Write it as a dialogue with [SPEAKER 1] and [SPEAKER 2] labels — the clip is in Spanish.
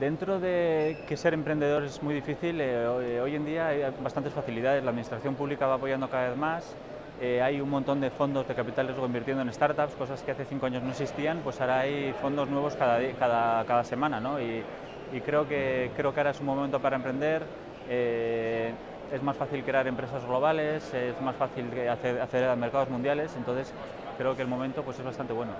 [SPEAKER 1] Dentro de que ser emprendedor es muy difícil, eh, eh, hoy en día hay bastantes facilidades, la administración pública va apoyando cada vez más, eh, hay un montón de fondos de capital riesgo invirtiendo en startups, cosas que hace cinco años no existían, pues ahora hay fondos nuevos cada, cada, cada semana, ¿no? y, creo, que, creo que ahora es un momento para emprender, eh, es más fácil crear empresas globales, es más fácil acceder a mercados mundiales, entonces creo que el momento pues, es bastante bueno.